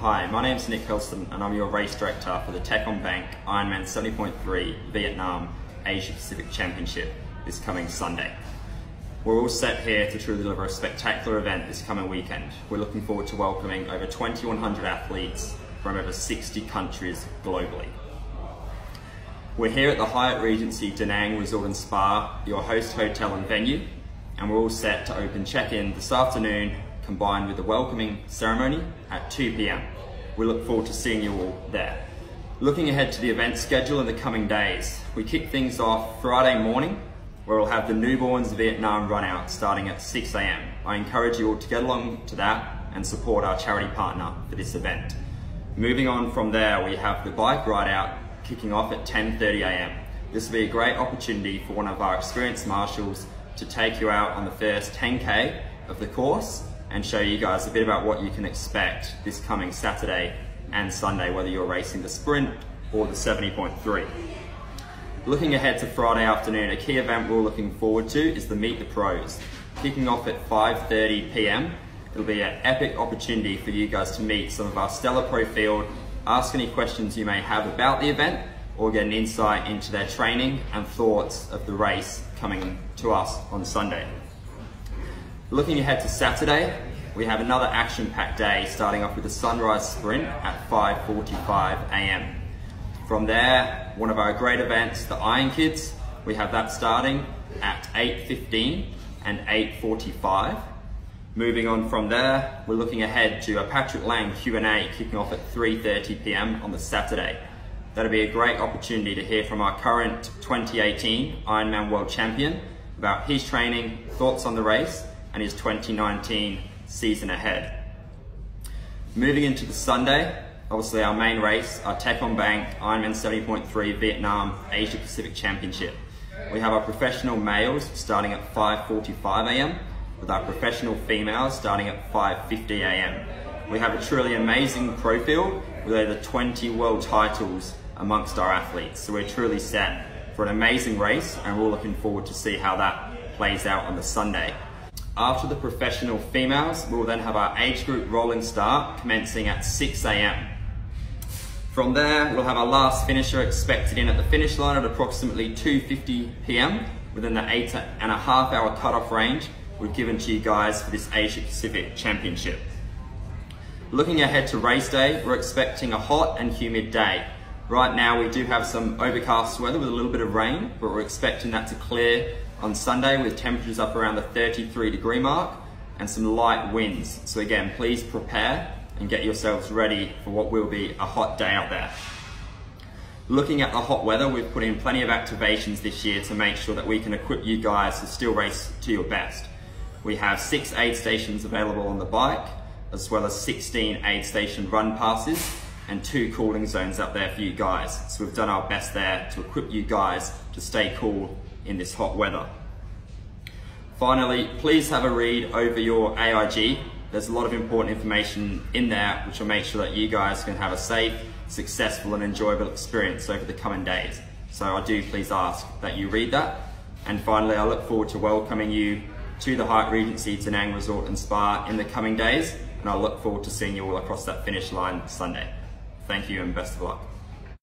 Hi, my name is Nick Hurlston and I'm your race director for the Techcombank Ironman 70.3 Vietnam Asia Pacific Championship this coming Sunday. We're all set here to truly deliver a spectacular event this coming weekend. We're looking forward to welcoming over 2,100 athletes from over 60 countries globally. We're here at the Hyatt Regency Da Nang Resort and Spa, your host hotel and venue, and we're all set to open check-in this afternoon combined with the welcoming ceremony at 2 p.m. We look forward to seeing you all there. Looking ahead to the event schedule in the coming days, we kick things off Friday morning where we'll have the Newborns Vietnam run out starting at 6 a.m. I encourage you all to get along to that and support our charity partner for this event. Moving on from there, we have the bike ride out kicking off at 10.30 a.m. This will be a great opportunity for one of our experienced marshals to take you out on the first 10K of the course and show you guys a bit about what you can expect this coming Saturday and Sunday, whether you're racing the sprint or the 70.3. Looking ahead to Friday afternoon, a key event we're looking forward to is the Meet the Pros. Kicking off at 5.30 p.m. It'll be an epic opportunity for you guys to meet some of our stellar pro field, ask any questions you may have about the event, or get an insight into their training and thoughts of the race coming to us on Sunday. Looking ahead to Saturday, we have another action-packed day starting off with the sunrise sprint at 5.45 a.m. From there, one of our great events, the Iron Kids, we have that starting at 8.15 and 8.45. Moving on from there, we're looking ahead to a Patrick Lange Q&A kicking off at 3.30 p.m. on the Saturday. That'll be a great opportunity to hear from our current 2018 Ironman World Champion about his training, thoughts on the race, and his 2019 season ahead. Moving into the Sunday, obviously our main race, our Techcombank Ironman 70.3 Vietnam Asia Pacific Championship. We have our professional males starting at 5.45 a.m. with our professional females starting at 5.50 a.m. We have a truly amazing profile with over 20 world titles amongst our athletes. So we're truly set for an amazing race and we're all looking forward to see how that plays out on the Sunday. After the professional females, we'll then have our age group rolling start commencing at 6 a.m. From there, we'll have our last finisher expected in at the finish line at approximately 2.50 p.m. within the eight and a half hour cutoff range we've given to you guys for this Asia Pacific Championship. Looking ahead to race day, we're expecting a hot and humid day. Right now we do have some overcast weather with a little bit of rain, but we're expecting that to clear on Sunday with temperatures up around the 33 degree mark and some light winds. So again, please prepare and get yourselves ready for what will be a hot day out there. Looking at the hot weather, we've put in plenty of activations this year to make sure that we can equip you guys to still race to your best. We have six aid stations available on the bike, as well as 16 aid station run passes and two cooling zones up there for you guys. So we've done our best there to equip you guys to stay cool in this hot weather. Finally, please have a read over your AIG. There's a lot of important information in there which will make sure that you guys can have a safe, successful and enjoyable experience over the coming days. So I do please ask that you read that. And finally, I look forward to welcoming you to the Hyatt Regency Da Nang Resort and Spa in the coming days. And I look forward to seeing you all across that finish line Sunday. Thank you and best of luck.